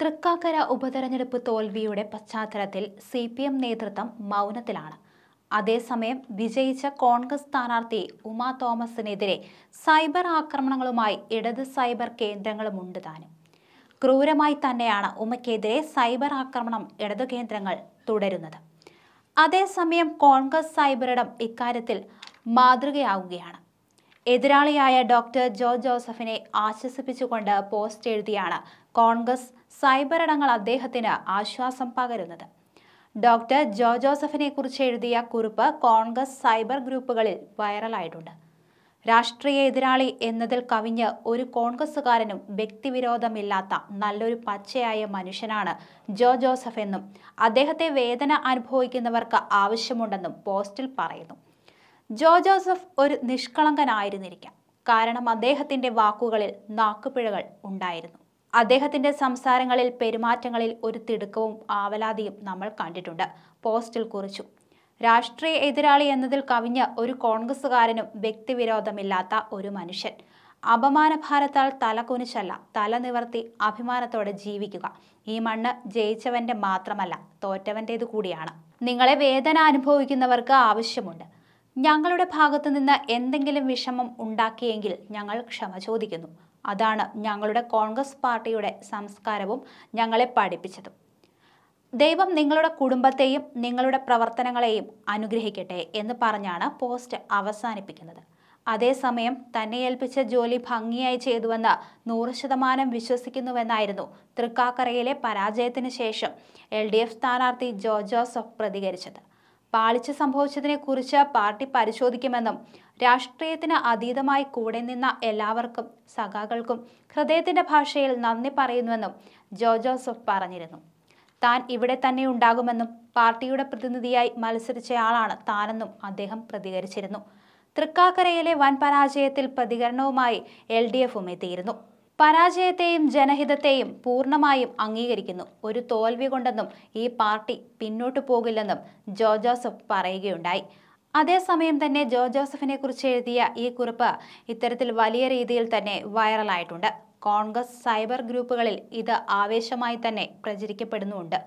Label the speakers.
Speaker 1: തൃക്കാക്കര ഉപതെരഞ്ഞെടുപ്പ് തോൽവിയുടെ പശ്ചാത്തലത്തിൽ സി പി എം നേതൃത്വം മൗനത്തിലാണ്. അതേസമയം വിജയിച്ച കോൺഗ്രസ് സ്ഥാനാർത്ഥി ഉമാ തോമസിനെതിരെ സൈബർ ആക്രമണങ്ങളുമായി ഇടത് സൈബർ കേന്ദ്രങ്ങളുമുണ്ട് താനും. ക്രൂരമായി തന്നെയാണ് ഉമയ്ക്കെതിരെ സൈബർ ആക്രമണം ഇടതു കേന്ദ്രങ്ങൾ തുടരുന്നത്. അതേസമയം കോൺഗ്രസ് സൈബറിടം ഇക്കാര്യത്തിൽ മാതൃകയാവുകയാണ്. എതിരാളിയായ ഡോക്ടർ ജോ ജോസഫിനെ ആശ്വസിപ്പിച്ചുകൊണ്ട് പോസ്റ്റ് എഴുതിയാണ് കോൺഗ്രസ് സൈബറിടങ്ങൾ അദ്ദേഹത്തിന് ആശ്വാസം പകരുന്നത്. ഡോക്ടർ ജോ ജോസഫിനെ കുറിച്ച് എഴുതിയ കുറിപ്പ് കോൺഗ്രസ് സൈബർ ഗ്രൂപ്പുകളിൽ വൈറലായിട്ടുണ്ട്. രാഷ്ട്രീയ എതിരാളി എന്നതിൽ കവിഞ്ഞ് ഒരു കോൺഗ്രസുകാരനും വ്യക്തിവിരോധമില്ലാത്ത നല്ലൊരു പച്ചയായ മനുഷ്യനാണ് ജോ ജോസഫ് എന്നും അദ്ദേഹത്തെ വേദന അനുഭവിക്കുന്നവർക്ക് ആവശ്യമുണ്ടെന്നും പോസ്റ്റിൽ പറയുന്നു. ജോ ജോസഫ് ഒരു നിഷ്കളങ്കനായിരുന്നിരിക്കാം. കാരണം അദ്ദേഹത്തിന്റെ വാക്കുകളിൽ നാക്കുപിഴകൾ ഉണ്ടായിരുന്നു. അദ്ദേഹത്തിന്റെ സംസാരങ്ങളിൽ പെരുമാറ്റങ്ങളിൽ ഒരു തിടുക്കവും ആവലാതിയും നമ്മൾ കണ്ടിട്ടുണ്ട്. പോസ്റ്റിൽ കുറിച്ചു. രാഷ്ട്രീയ എതിരാളി എന്നതിൽ കവിഞ്ഞ ഒരു കോൺഗ്രസ്സുകാരനും വ്യക്തിവിരോധമില്ലാത്ത ഒരു മനുഷ്യൻ. അപമാനഭാരത്താൽ തല കുനിച്ചല്ല തല നിവർത്തി അഭിമാനത്തോടെ ജീവിക്കുക. ഈ മണ്ണ് ജയിച്ചവന്റെ മാത്രമല്ല തോറ്റവന്റേത് കൂടിയാണ്. നിങ്ങളെ വേദന അനുഭവിക്കുന്നവർക്ക് ആവശ്യമുണ്ട്. ഞങ്ങളുടെ ഭാഗത്തു നിന്ന് എന്തെങ്കിലും വിഷമം ഉണ്ടാക്കിയെങ്കിൽ ഞങ്ങൾ ക്ഷമ ചോദിക്കുന്നു. അതാണ് ഞങ്ങളുടെ കോൺഗ്രസ് പാർട്ടിയുടെ സംസ്കാരവും ഞങ്ങളെ പഠിപ്പിച്ചതും. ദൈവം നിങ്ങളുടെ കുടുംബത്തെയും നിങ്ങളുടെ പ്രവർത്തനങ്ങളെയും അനുഗ്രഹിക്കട്ടെ എന്ന് പറഞ്ഞാണ് പോസ്റ്റ് അവസാനിപ്പിക്കുന്നത്. അതേസമയം തന്നെ ഏൽപ്പിച്ച ജോലി ഭംഗിയായി ചെയ്തുവെന്ന് നൂറ് ശതമാനം വിശ്വസിക്കുന്നുവെന്നായിരുന്നു തൃക്കാക്കരയിലെ പരാജയത്തിന് ശേഷം എൽ ഡി എഫ് സ്ഥാനാർത്ഥി ജോ ജോസഫ് പ്രതികരിച്ചത്. പാളിച്ച സംഭവിച്ചതിനെക്കുറിച്ച് പാർട്ടി പരിശോധിക്കുമെന്നും രാഷ്ട്രീയത്തിന് അതീതമായി കൂടെ നിന്ന എല്ലാവർക്കും സഖാക്കൾക്കും ഹൃദയത്തിന്റെ ഭാഷയിൽ നന്ദി പറയുന്നുവെന്നും ജോ ജോസഫ് പറഞ്ഞിരുന്നു. താൻ ഇവിടെ തന്നെ ഉണ്ടാകുമെന്നും പാർട്ടിയുടെ പ്രതിനിധിയായി മത്സരിച്ചയാളാണ് താനെന്നും അദ്ദേഹം പ്രതികരിച്ചിരുന്നു. തൃക്കാക്കരയിലെ വൻ പരാജയത്തിൽ പ്രതികരണവുമായി എൽ ഡി എഫും എത്തിയിരുന്നു. പരാജയത്തെയും ജനഹിതത്തെയും പൂർണമായും അംഗീകരിക്കുന്നു. ഒരു തോൽവി കൊണ്ടെന്നും ഈ പാർട്ടി പിന്നോട്ട് പോകില്ലെന്നും ജോ ജോസഫ് പറയുകയുണ്ടായി. അതേസമയം തന്നെ ജോ ജോസഫിനെ കുറിച്ച് എഴുതിയ ഈ കുറിപ്പ് ഇത്തരത്തിൽ വലിയ രീതിയിൽ തന്നെ വൈറലായിട്ടുണ്ട്. കോൺഗ്രസ് സൈബർ ഗ്രൂപ്പുകളിൽ ഇത് ആവേശമായി തന്നെ പ്രചരിക്കപ്പെടുന്നുമുണ്ട്.